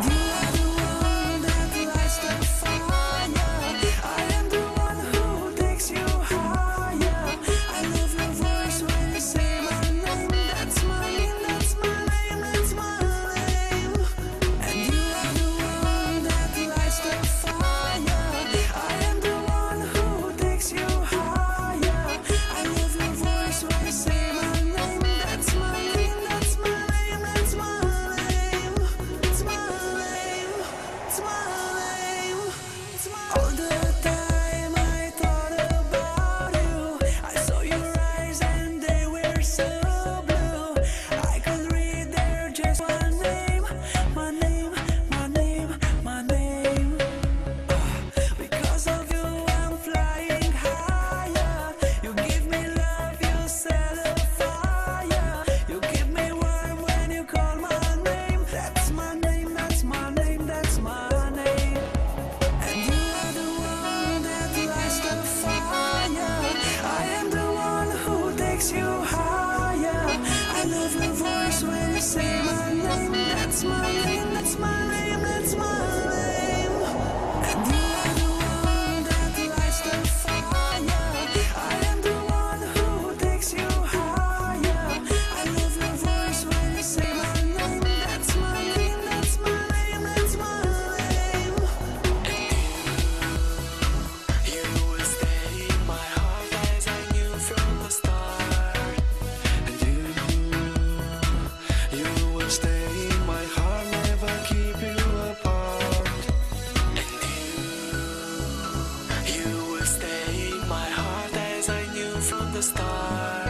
Dieu. My name, that's my from the start.